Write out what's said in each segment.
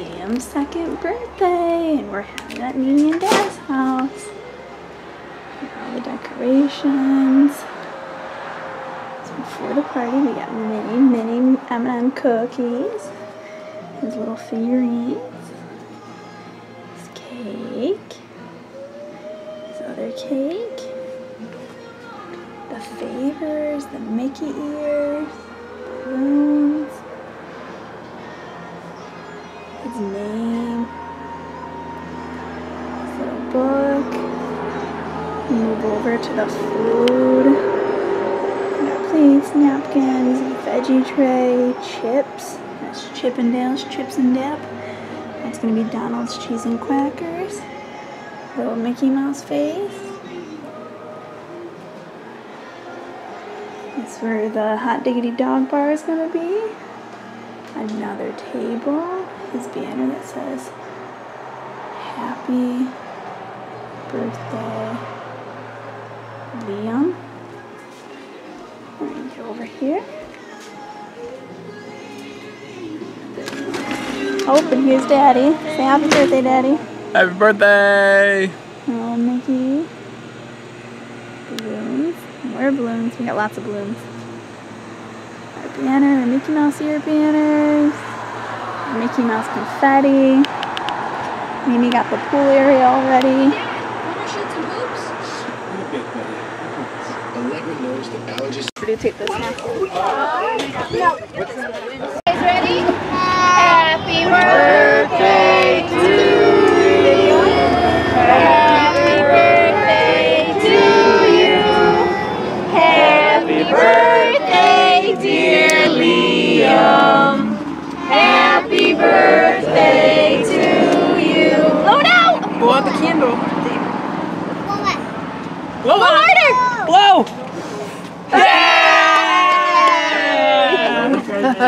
Liam's second birthday, and we're having at Mimi and Dad's house. All the decorations. So before the party, we got many, many M&M cookies. His little figurines. His cake. His other cake. The favors, the Mickey ears, balloons. Name. Little book. Move over to the food. Got plates, napkins, veggie tray, chips. That's Chip and Dale's Chips and Dip. That's gonna be Donald's cheese and crackers. Little Mickey Mouse face. That's where the hot diggity dog bar is gonna be. Another table. His banner that says Happy Birthday Liam. We're gonna get over here. Oh, and here's Daddy. Say happy birthday, Daddy. Happy birthday! Oh, Mickey. Balloons. More balloons. We got lots of balloons. Our banner, our Mickey Mouse ear banners. Mickey Mouse confetti. Mimi got the pool area already. Where do you take this now? Blow out the candle. Blow, Blow harder. Blow!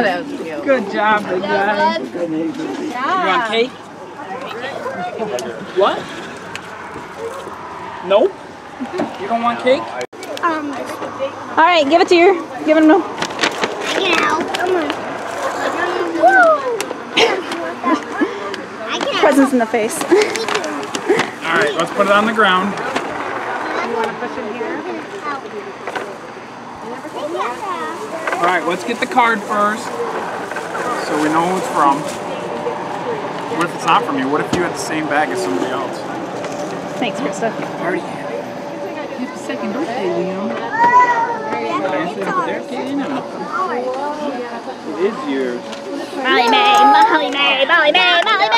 that was cute. Good job, big guy. You want cake? What? Nope. You don't want cake? Um, All right, give it to your, give it to him. you know, come on. I Presents in the face. All right, let's put it on the ground. All right, let's get the card first, so we know who it's from. What if it's not from you? What if you had the same bag as somebody else? Thanks, Krista. Already had it. Happy second birthday, Liam. It is yours. Molly May, Molly May, Molly May, Molly May.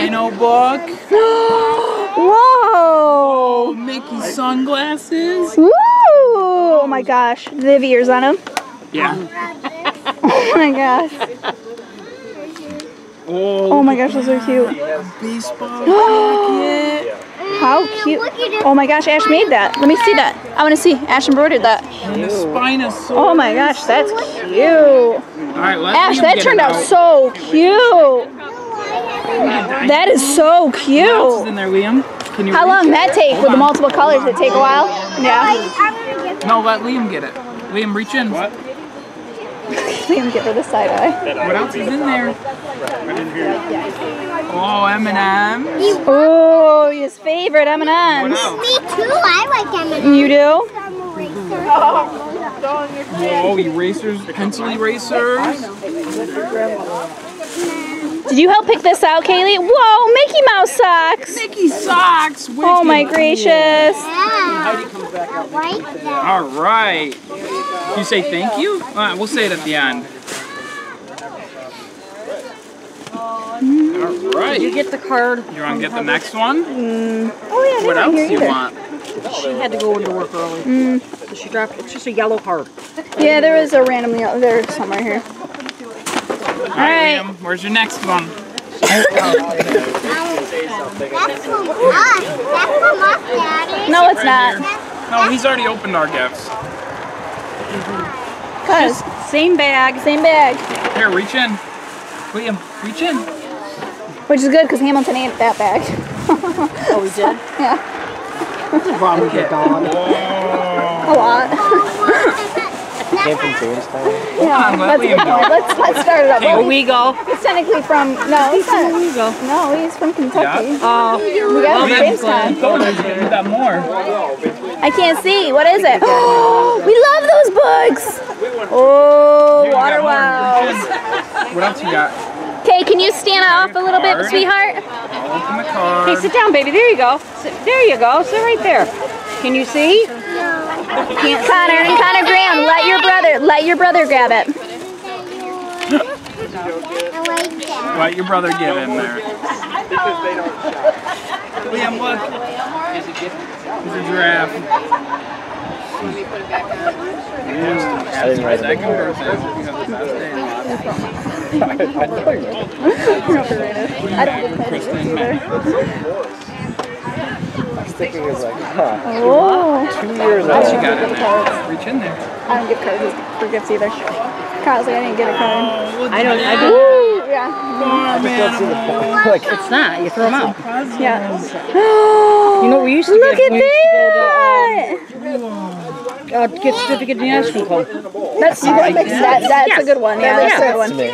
Dino book. Whoa! Oh, Mickey sunglasses. Woo! Oh my gosh. Do they have ears on them? Yeah. Oh my gosh. Oh, Oh my gosh, those are cute. baseball. How cute. Oh my gosh, Ash made that. Let me see that. I want to see. Ash embroidered that. And the Spinosaurus. Oh my gosh, that's cute. All right, Ash, that turned it out so cute. That is so What else cute. in there, Liam? Can you How reach? long that take with the multiple colors? It take a while? Yeah. No, let Liam get it. Liam, reach in. What? See him give her the side eye. What else is in there? Oh, M&M's. Oh, his favorite M&M's. Me too, I like M&M's. You do? Whoa, erasers, pencil erasers. Did you help pick this out, Kaylee? Whoa, Mickey Mouse socks. Mickey socks. Oh my wicked gracious. Yeah. Like that. All right. You say thank you? All right, we'll say it at the end. All right. You get the card. You want to get the next one? Mm. Oh yeah, What else do you either. want? She had to go into work early. Mm. So she dropped. It's just a yellow card. Yeah, there is a random yellow there somewhere here. All right, right. Liam, where's your next one? That's from us. That's from us, Daddy. No, it's Right not. No, he's already opened our gifts. Cause Same bag. same bag, Here, reach in. Liam, reach in. which is good because Hamilton ain't that bag. Oh, we did. Yeah, What's wrong with your dog? a lot. came from Jamestown. Yeah, on, let's, a good Liam go. Let's let's start it up. Okay, Well, We go. he's technically from no, he's not. We go. No, he's from Kentucky. Oh, We got him from Jamestown. We got more. I can't see. What is it? Oh, we love those books. Oh, Here, we water more. wows. What else you got? Okay, can you stand off a little bit, sweetheart? I'll open the card. Hey, sit down, baby. There you go. Sit, there you go. Sit right there. Can you see? Can't Connor, Connor Graham, let your brother, let your brother grab it. I like that. Let your brother get in there. Liam, look. There's a giraffe. I didn't write it. Second birthday. You have the best day in life. I don't give credit Kristen, either. Thinking is like, huh, Oh, two years What else you old. got in there? Reach in there. I don't give cards for gifts either. Kyle's like, I didn't get a card. I don't. I do. Ooh, yeah, Don't see the point. Like, It's not. You throw them out. yeah. You know what we used to Look get? at we used to that. go to, um, uh, get certificate in high school club. That's that, makes- that that's a good one. Yeah, that's a good one. me.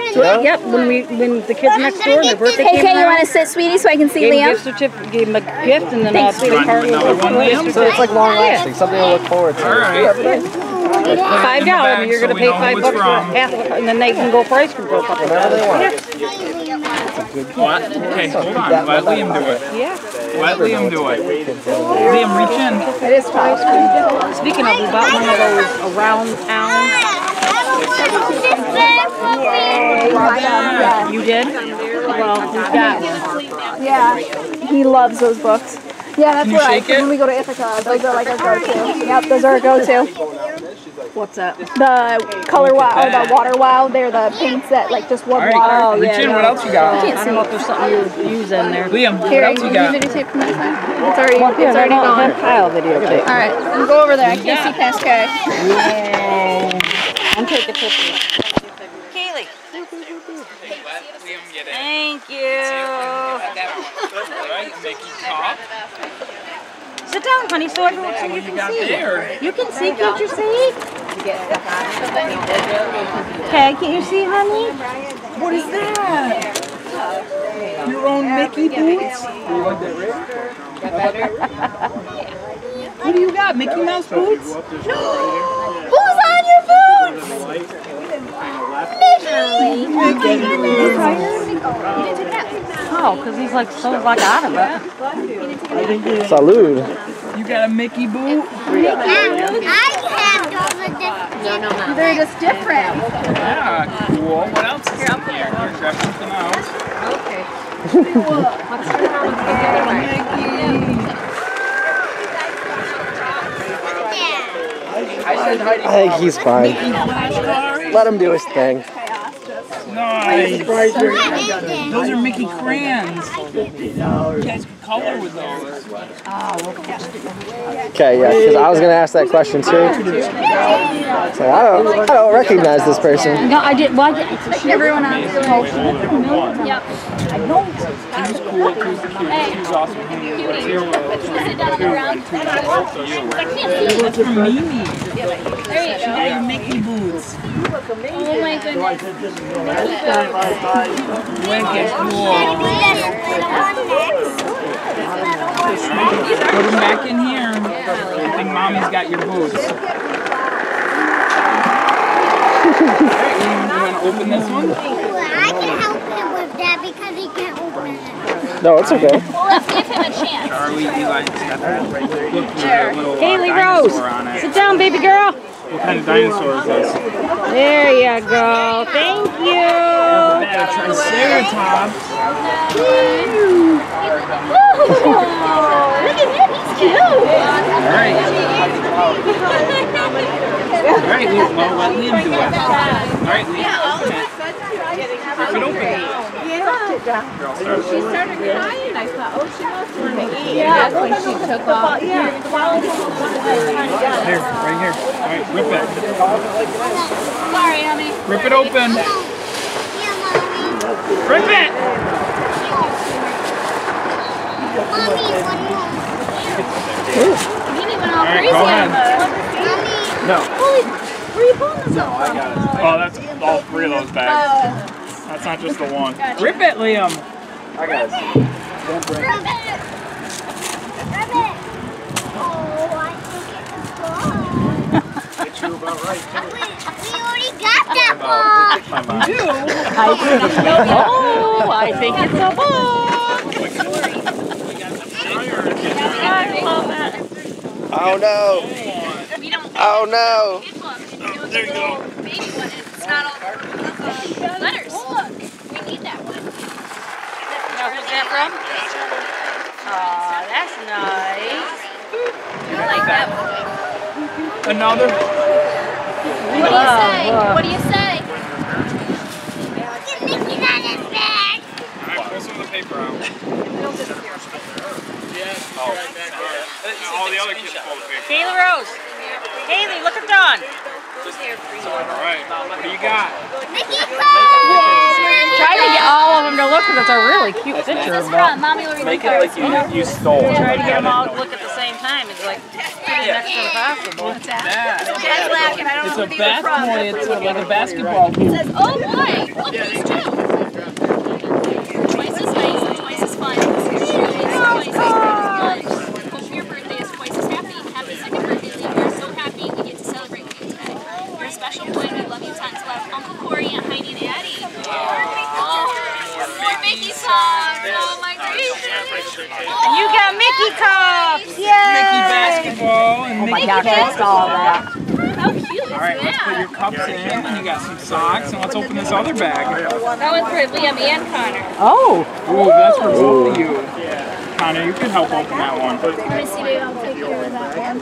Yep. When we when the kids next door and their birthday Hey, came Kay, you want to sit, sweetie, so I can see gave them Liam? gift certificate, gave them a gift, and then Thanks, uh, sweetie. the card was Another one, Liam? So it's like long lasting, something to look forward to. All right. five dollars, you're so gonna pay five bucks for from. half, and then they can go for ice cream for a couple of Whatever they dollars. want. What? Okay, hold on. Let Liam do it. Yeah. Let Liam do it. Liam, reach in. It is five. Speaking of, we bought one of those around town. Yeah, You did? Well, who's got one? yeah. He loves those books. Yeah, that's right. you what I. shake it? When we go to Ithaca, those are like our go-to. Yep, those are our go-to. What's that? The color wow or oh, the water wow. They're the paints that like just one All right. water. Oh, Reach yeah, in. What else you got? I don't know if there's something you use in there. Liam, what Here, else you you got? videotape from this side. It's already, Well, it's here, already no, no, gone. have Kyle videotape. All right, we'll go over there. I can't see past Kay. I'm taking pictures. Kaylee. Let Liam get in. Thank you. All right, Mickey top. Sit down, honey, so everyone so you You can see. You can see, can't you see? Okay, can you see, honey? What is that? Your own Mickey boots? What do you got? Mickey Mouse boots? Who's on your boots? Oh, because oh, he's like so like out of it. Salud. You got a Mickey boot? I have all the different. They're just different. Yeah, cool. What else is in here? Here, grab something else. I think he's fine. Let him do his thing. Nice. Those are Mickey crayons. You guys could color with those. Okay, yeah, because I was gonna ask that question too. So I don't, I don't recognize this person. No, I did. Well, I did. Everyone on the Yep. He was cool. He was, he was awesome. Sit down on the ground. I can't see. That's from Mimi. There you go. Yeah, your Mickey boots. Oh my goodness. Wicked cool. Put them back in here. I think mommy's got your boots. Alright, you, you want to open this one? I can help him with that because he can't open it. No, it's okay. Well, let's give him a chance. Charlie, Eli's got that book with a little uh, Haley Rose, sit down, baby girl. What kind of dinosaur is this? There you go. Thank you. That a triceratops. Look at him. He's cute. Alright. Alright, well, well, let Liam do it. Alright, Liam, open it. Rip it open. She started crying. I thought, oh, she must want to eat. Yeah. That's when she took off. Here, right here. Alright, rip it. Sorry, honey. Rip it open. Rip it! Mommy, one more. Mimi went all Alright, crazy on ahead. No. Holy, Where are you pulling this up from? Oh, that's all three of those bags. Uh, That's not just the one. Gotcha. Rip it, Liam. I got it. Rabbit! Rabbit! Oh, I think it's a ball. It's you about right. Wait, we already got that ball. My mind. Oh, I think it's a book. I love it. Oh no. Oh no. big. There you go. Baby one. It's not all uh, letters. We need that one. Now, who's that from? Aw, that's nice. I like that one. Another. What do you say? What do you say? Look at Mickey's on his bag. Alright, pull some of the paper out. Oh, all the other kids pull the paper. Haley Rose. Haley, look at Dawn. Alright, what do you got? Mickey Mouse! Try to get all of them to look because it's a really cute picture. This is from Mommy Lori Make it like you, you stole try to get them all to look at the same time. It's like pretty next to impossible. Dad's laughing. I It's a who these are from. basketball. It's a, like a basketball hoop. It says, oh boy, look, these two. Twice as nice and twice as fun. Twice as fun. Hope your birthday is twice as happy. Happy second birthday, Lee. We're so happy we get to celebrate with you today. You're a special boy and we love you tons. Love Uncle Corey, Aunt Heidi, and Addie. Oh, more Mickey songs. Oh my gracious. And you got Mickey cups. Mickey Yay! Basketball and Mickey gosh, I that. How cute is Alright, let's put your cups in, and you got some socks, and let's open this other bag. Oh, that one's for Liam and Connor. Oh. Ooh, that's for both of you. Connor, you can help open that one. Let me. I'll take care of that one.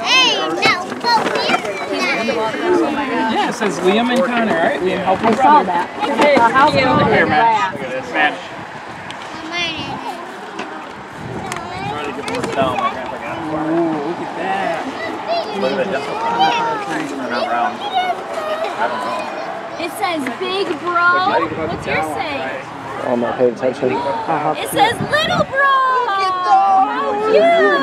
Hey, no, but we're Oh my god. Yeah, it says Liam and Connor. Alright, Liam, help your I saw that. The house Here, building Here, is man. glass. Look at this, man. No, my grandpa got it. Ooh, look at that. Look at the. Turn out. I don't know. It says big bro. What's yours say? Oh, I'm not paying attention. It says little bro. How cute.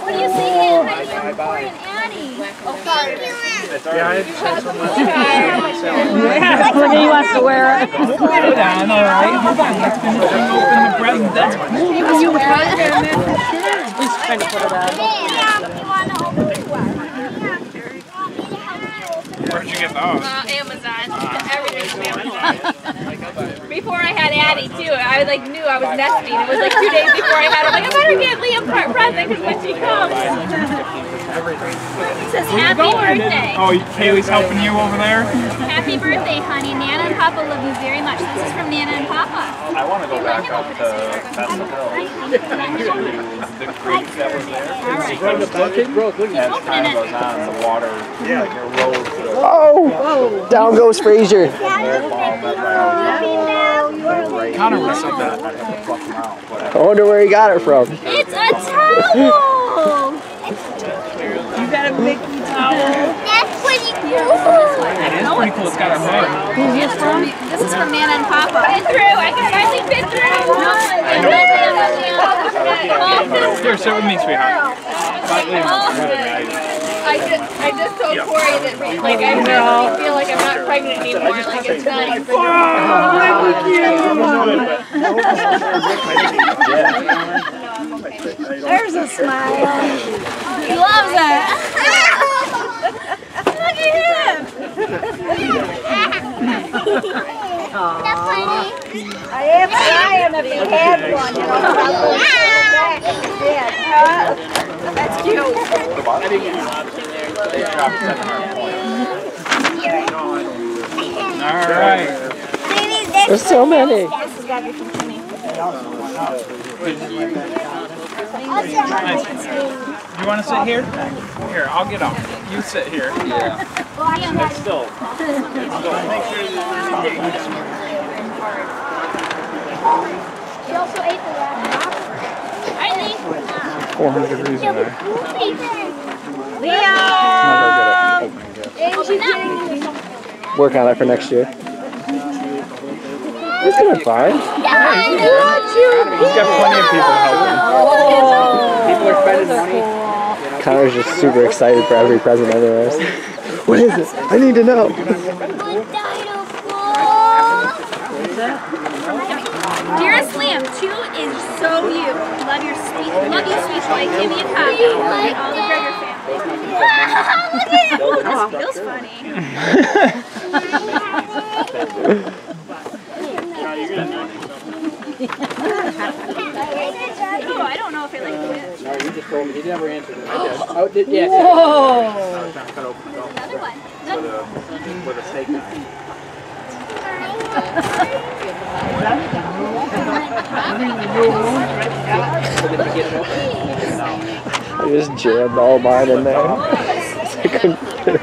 What do you say, Aunt Heidi and Corey and Annie? Oh, sorry. Look, he wants to wear it. Put it on, alright. Hold on, let's open the present. That's cool. He's trying to put it on. Where'd you get those? Uh, Amazon. Everything's from Amazon. Before I had Addie too, I like knew I was nesting. It was like two days before I had her. I'm like, I better get Liam a present because when she comes. It says happy birthday. Oh, Kaylee's helping you over there? Happy birthday, honey. Nana and Papa love you very much. This is from Nana and Papa. I want to go back up to Bethel Hill. The creek that was there. All right. As time goes on, the water like erodes the Oh! Down goes Frazier. Oh, Connor would have said that. I have to pluck them out. But I wonder where he got it from. It's a towel. You got a Mickey towel. That's pretty cool. It is pretty cool. It's got a hood. This is this Nana and Papa. Fit through. I can finally fit through. Here, sit with me, sweetheart. I just, I just told Corey that, like, I really feel like I'm not pregnant anymore. Like, it's nice. There's a smile. He loves it. Look at him. That's funny. I am, I am if he had one, you know. Yeah. That's cute. Maybe this There's so many. You want to sit here? Here, I'll get up. You sit here. Yeah. It's still. She also ate the last Riley. 400 degrees in there. Open that. Work on it for next year. He's doing fine. He's got plenty of people to help him. People are spending money. Connor's just super excited for every present anyways. What is it? I need to know. Dearest Liam, two is so you. Love your sweet, love you, sweet boy. Give me a copy. And all the Gregor family. Wow, look at it. Oh, this feels funny. Oh, I don't know if I like it. No, you just told me. He never answered it. I did. Oh, did, yeah. Another one. Look. With a steak knife. I just jammed all mine in there. I couldn't fit it.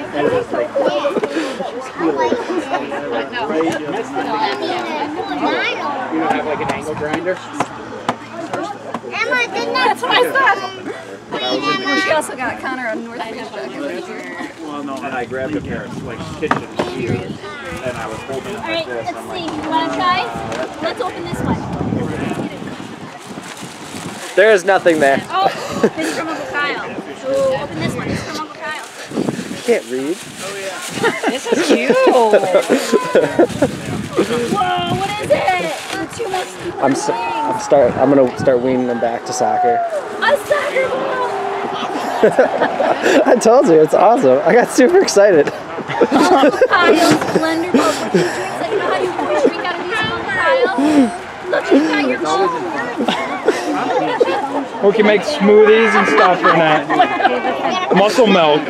You don't have like an angle grinder? Emma, didn't That's what I thought. Wait, She also got Connor a North Face jacket. Well, no. And I grabbed a pair of like kitchen shears and I was holding it All like right, this. let's see. You want to try? Oh, let's open this one. there is nothing there. Oh, this is from Uncle Kyle. Ooh, open this one. This is from Uncle Kyle. I can't read. Oh yeah. this is cute. Whoa, what is it? The two most I'm s I'm start I'm gonna start weaning them back to soccer. A soccer ball. I told you it's awesome. I got super excited. Oh, Uncle Kyle's blender balls. Look, he drinks know how you always drink out of these Kyle? Look, you got your balls. We can make smoothies and stuff in that. Muscle milk.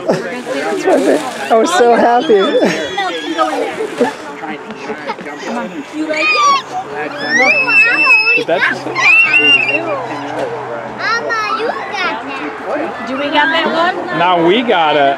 I was so happy. Milk can go in there. You like it? But that's Emma, you got that. Do we got that one? now we got it.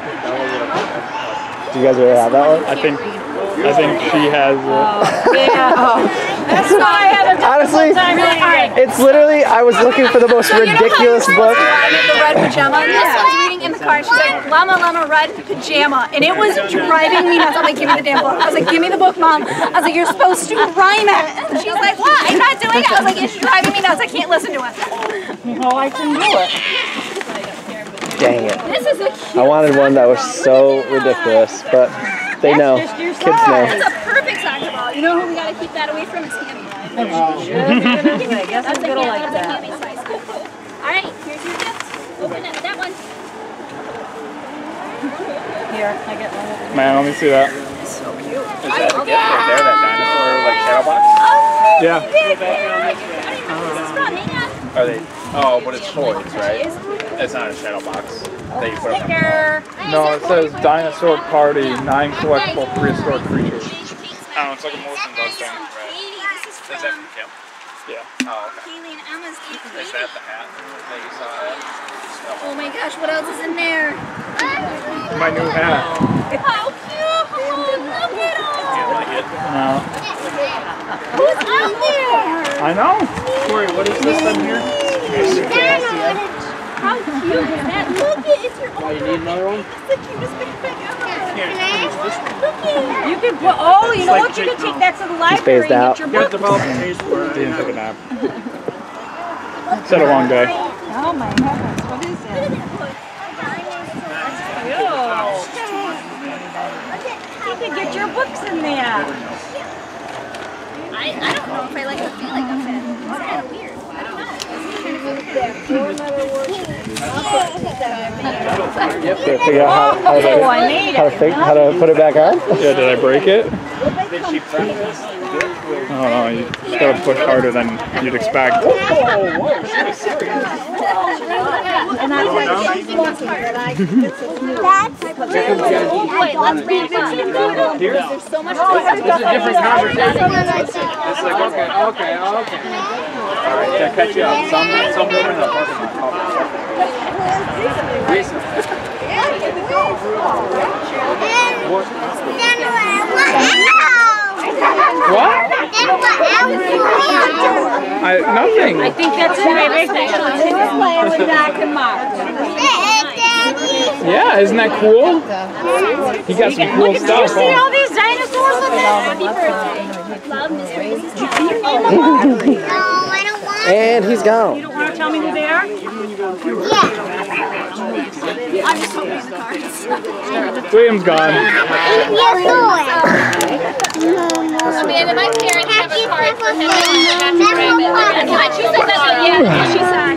Do you guys really have that one? I think I think she has it. Oh, yeah. Oh, that's why I have a Honestly, time reading it. it's literally I was looking for the most ridiculous book. The red pajama. This one's reading in the car. She's like, llama, llama, red pajama. And it was driving me nuts. I'm like, give me the damn book. I was like, give me the book, mom. I was like, you're supposed to rhyme it. And she's like, what? I'm not doing it. I was like, it's driving me nuts. I can't listen to it. Oh, I can do it. Dang it. This is a cute I wanted one that was so ridiculous, but they know. just your Kids know. It's a perfect soccer ball. You know who we gotta keep that away from? Is Tammy. I guess That's I'm a gonna like that. Tammy size. All right, here's your gift. Open it. That one. Here, I get one. Man, let me see that. Is that the gift right there, that dinosaur like shadow box? Yeah. Are they? Oh, but it's toys, right? It's not a shadow box that you put up. Sticker. No, it says Dinosaur Party, nine collectible prehistoric creatures. Oh, it's like a Morrison Bug thing. Katie, is Is that from from Kim? Yeah. Oh, okay. Kaylee and Emma's gift. Is that the hat that you saw? Oh my gosh, what else is in there? My new hat. How cute! Look at Can't like it. No. them! Who's out there? I know. Corey, what is this in here? How cute is that? Look at it's your own. Oh, you need another one? It's the cutest backpack ever. Look at You can put, oh, you know what? You can take that to the library phased and out. get your You got book. developed a taste for it. Didn't take a nap. It's had a long day. Oh my heavens, what is it? You can get your books in there. I, I don't know if I like the feeling of it. It's kind of weird. I don't know. Yep. Did I figure out how, how, Oh, I to, made how to fig- how to put it back on? Yeah, did I break it? Did she prep this? I don't know. Oh, you just gotta push harder than you'd expect. Wait, let's read it. There's so much This is a different conversation. It's like, okay, okay, okay. Alright, yeah, catch you up. Some, some women in the parking lot. What? I nothing. I think that's in my vacation. He was playing with Doc and Mark. Yeah, isn't that cool? He got some cool Did you stuff. see all these dinosaurs in there? Happy birthday. Love, Mr. and Mrs. Johnson. And he's gone. You don't want to tell me who they are? Yeah. I just want music cards. William's gone. Amanda, my parents have a card for him. Not to grab it. That's what she said. That's what, yeah, she said.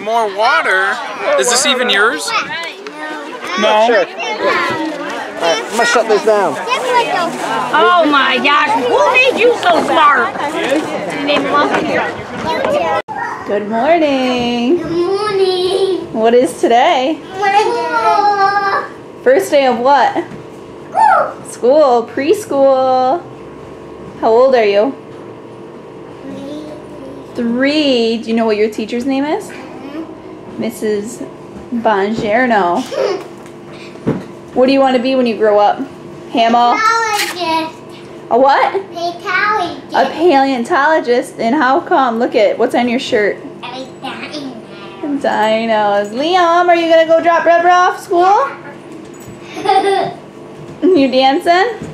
More water? Is this even yours? No. Sure. Alright, I'm gonna shut this down. Oh my gosh, who made you so smart? Good morning. Good morning. What is today? First day of what? School, preschool. How old are you? Three. Do you know what your teacher's name is? Mm-hmm. Mrs. Bongiorno. What do you want to be when you grow up? Hamel? A what? Paleologist. A paleontologist. And how come? Look at what's on your shirt. Dinos. Liam, are you gonna go drop Rebra off school? You dancing?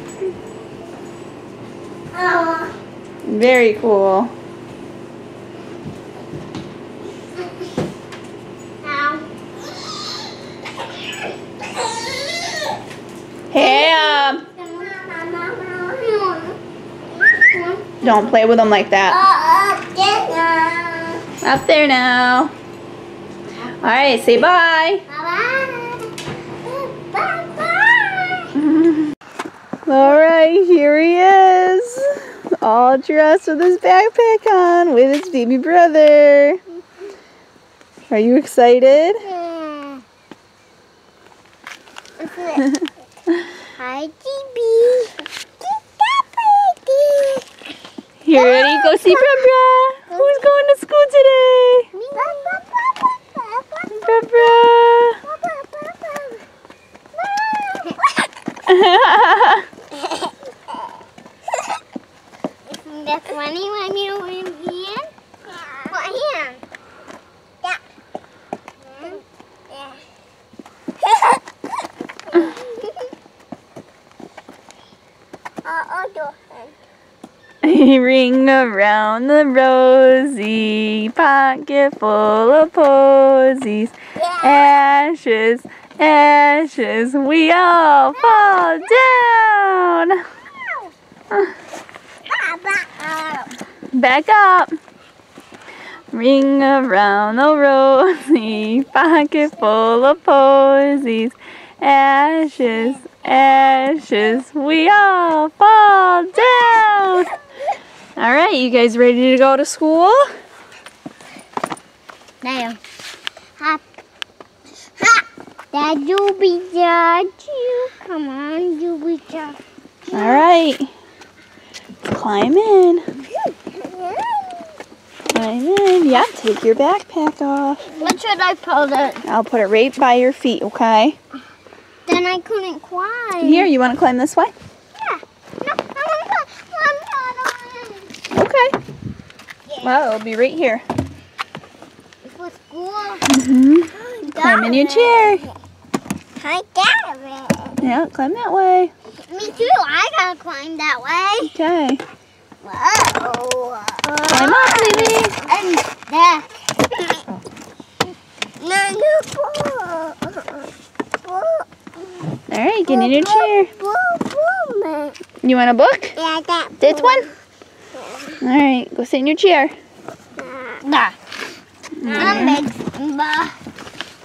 oh. Very cool. Hey, um, don't play with them like that. Up there now. All right, say bye. Bye-bye. All right, here he is. All dressed with his backpack on with his baby brother. Are you excited? Hi, GB. You ready? Go see Brebra. Who's going to school today? Brebra. That's funny when you win hand. What hand? Yeah. Yeah. uh, other hand. Ring around the rosy pocket full of posies. Ashes, ashes, we all fall down. Back up. Ring around the rosy pocket full of posies. Ashes, ashes, we all fall down. All right, you guys ready to go to school? Now. Hop. Ha! Dad, you be judge you. Come on, you be judge. All right. Climb in. Climb in. Yeah, take your backpack off. What should I put it? I'll put it right by your feet, okay? Then I couldn't climb. Here, you want to climb this way? Yeah. No, I want Okay. Well, it'll be right here. For school. Mm-hmm. Climb in your chair. I got it. Yeah, climb that way. Me too. I gotta climb that way. Okay. Whoa. Climb up, Lily. And. No, no, All right, get in your chair. You want a book? Yeah, that. This one? All right, go sit in your chair. Nah. I'm mm. big Simba.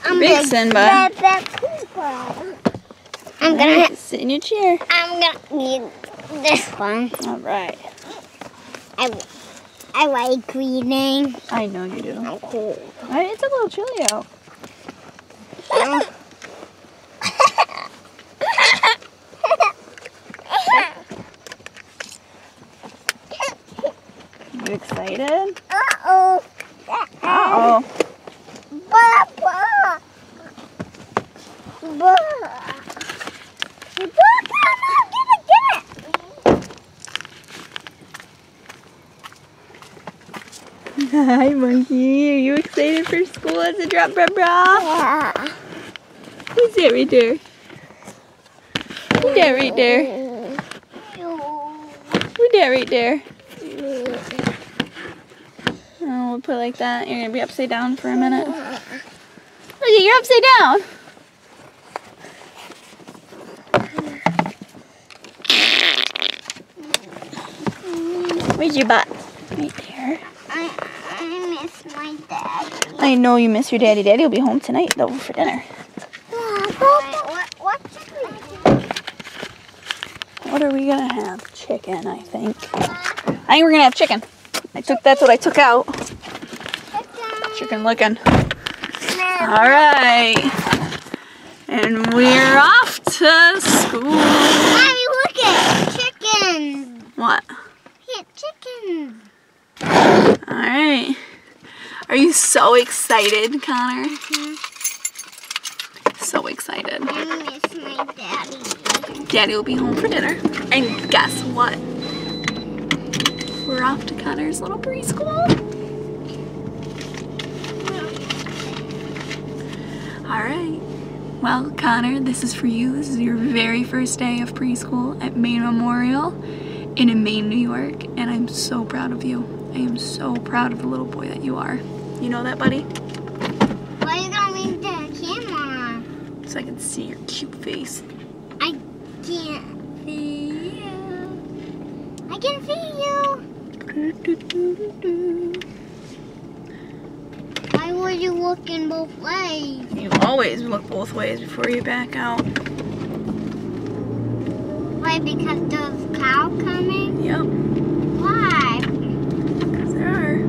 I'm Big Simba. Big, Simba. I'm gonna. right, sit in your chair. I'm gonna need this one. All right. I, I like reading. I know you do. I'm cool. Right, it's a little chilly out. You excited? Uh-oh. Uh-oh. Hi, monkey. Are you excited for school as a drop bra bra? Yeah. Who's that right there? Who's that right there? Who's that right there? We'll put it like that. You're gonna be upside down for a minute. Look at you're upside down. Where's your butt? Right there. I, I miss my daddy. I know you miss your daddy. Daddy will be home tonight though for dinner. What, what should we do? What are we gonna have? Chicken, I think. I think we're gonna have chicken. I took that's what I took out. Chicken looking. All right, and we're off to school. Mommy, look at chickens. What? Hit chickens. All right. Are you so excited, Connor? Mm-hmm. So excited. I miss my daddy. Daddy will be home for dinner. And guess what? We're off to Connor's little preschool. All right. Well, Connor, this is for you. This is your very first day of preschool at Maine Memorial in Maine, New York. And I'm so proud of you. I am so proud of the little boy that you are. You know that, buddy? Why are you gonna leave the camera? So I can see your cute face. I can't see you. I can see you. Why were you looking both ways? You always look both ways before you back out. Why? Because there's cow coming? Yep. Why? Because there are.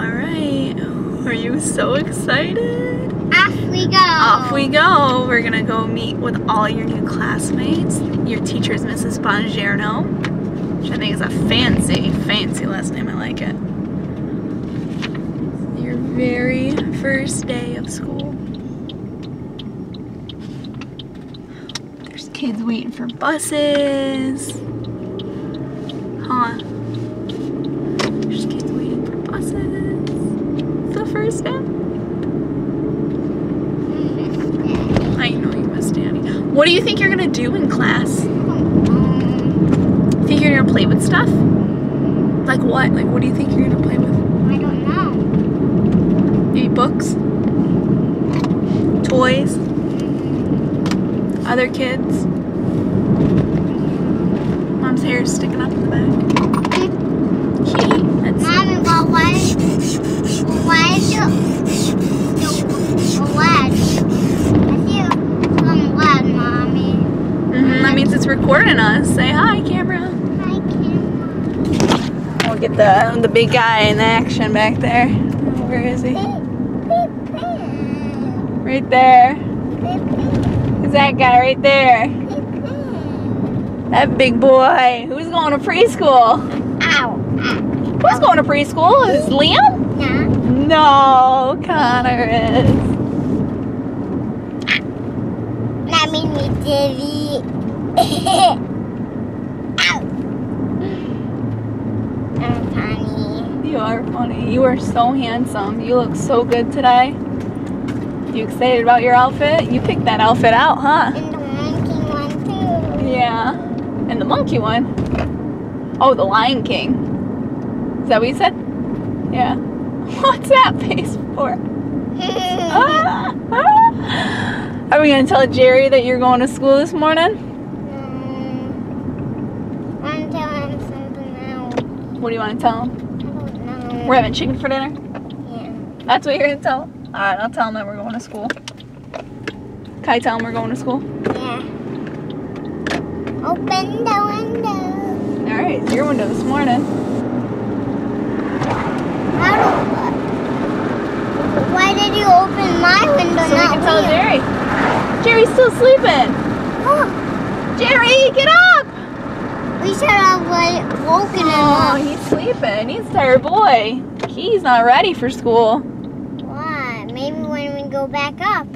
Alright. Are you so excited? Off we go. Off we go. We're gonna go meet with all your new classmates. Your teacher's Mrs. Bongiorno, which I think is a fancy, fancy last name. I like it. Very first day of school. There's kids waiting for buses. Huh? There's kids waiting for buses. It's the first day. I know you miss Danny. What do you think you're gonna do in class? Think you're gonna play with stuff? Like what? Like what do you think you're gonna play with? I don't know. Maybe books? Toys? Other kids? Mom's hair is sticking up in the back. Kitty? That's Mommy, but why? Why is? I see some mommy. Mhm, that means it's recording us. Say hi, camera. I can't. We'll get the the big guy in action back there. Where is he? Right there. Who's that guy right there? That big boy. Who's going to preschool? Ow. Who's going to preschool? Is Liam? Nah. No, Connor is. That made me. Ow. I'm funny. You are funny. You are so handsome. You look so good today. You excited about your outfit? You picked that outfit out, huh? And the monkey one too. Yeah. And the monkey one. Oh, the Lion King. Is that what you said? Yeah. What's that face for? Ah, ah. Are we gonna tell Jerry that you're going to school this morning? Mm, I'm telling him something else. What do you want to tell him? I don't know. We're having chicken for dinner. Yeah. That's what you're gonna tell him. All right, I'll tell him that we're going to school. Can I tell him we're going to school? Yeah. Open the window. All right, it's your window this morning. Why did you open my window, So we can tell? Jerry. Jerry's still sleeping. Oh, Jerry, get up! we should have like, woken him Oh, up. Oh, he's sleeping. He's a tired boy. He's not ready for school. Why? Maybe when we go back up.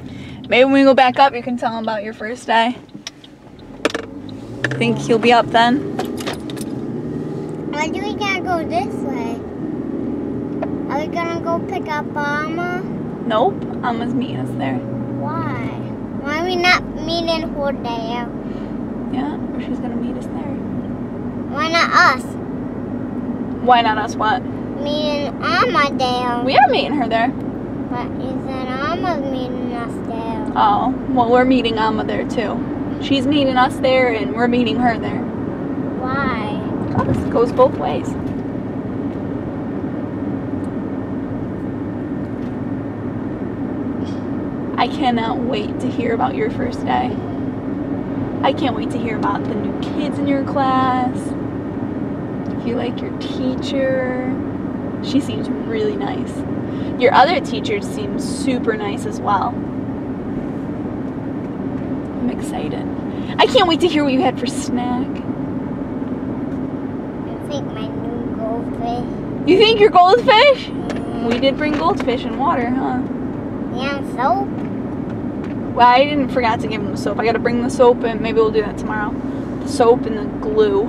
Maybe when we go back up, you can tell him about your first day. Think he'll be up then? Why do we gotta go this way? Are we gonna go pick up Mama? Nope. Alma's meeting us there. Why? Why are we not meeting her there? Yeah, or she's gonna meet us there. Why not us? Why not us? What? Meeting Mama there. We are meeting her there. But Alma's meeting us there. Oh, well, we're meeting Alma there too. She's meeting us there, and we're meeting her there. Why? Oh, because it goes both ways. I cannot wait to hear about your first day. I can't wait to hear about the new kids in your class. If you like your teacher, she seems really nice. Your other teachers seem super nice as well. I'm excited. I can't wait to hear what you had for snack. I think my new goldfish. You think you're goldfish? Mm-hmm. We did bring goldfish and water, huh? Yeah, soap. Well, I didn't forget to give him the soap. I gotta bring the soap and maybe we'll do that tomorrow. The soap and the glue.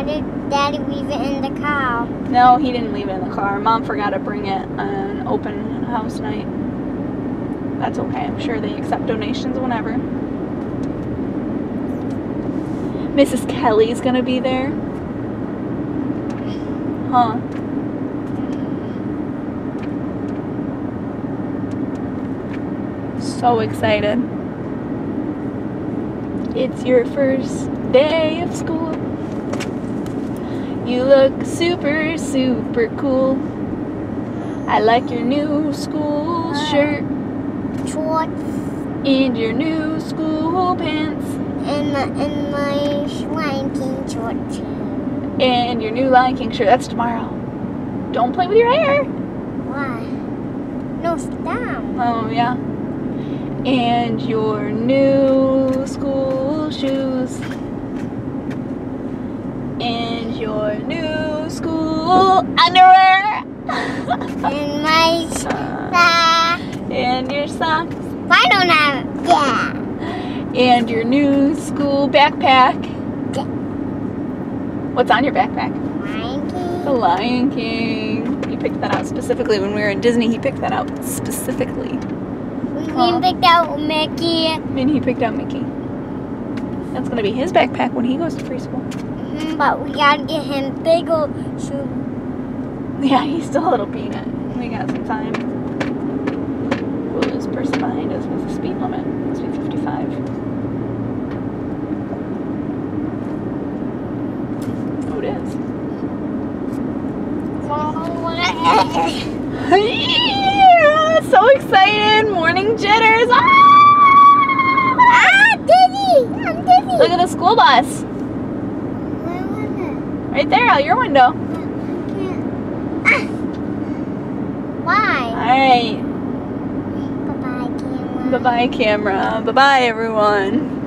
Why did Daddy leave it in the car? No, he didn't leave it in the car. Mom forgot to bring it on open house night. That's okay. I'm sure they accept donations whenever. Mrs. Kelly's gonna be there. Huh. So excited. It's your first day of school. You look super, super cool. I like your new school shirt Shorts and your new school pants and my, and my Lion King shorts. and your new Lion King shirt. That's tomorrow. Don't play with your hair. Why? No, stop. Oh, yeah. And your new school shoes. And your new school underwear. And my sock. and your socks. I don't have Yeah. And your new school backpack. What's on your backpack? Lion King. The Lion King. He picked that out specifically when we were in Disney. He picked that out specifically. We Aw. picked out Mickey. And he picked out Mickey. That's gonna be his backpack when he goes to preschool. But we gotta get him bigger shoes. Yeah, he's still a little peanut. We got some time. Well, this person behind us was the speed limit. Must be 55. Oh, it is. Yeah, so excited! Morning jitters! Ah! ah, Dizzy! I'm dizzy. Look at the school bus right there out your window. it? I can't. Ah. Why? All right. Bye-bye, camera. Bye bye, camera. Bye bye, everyone.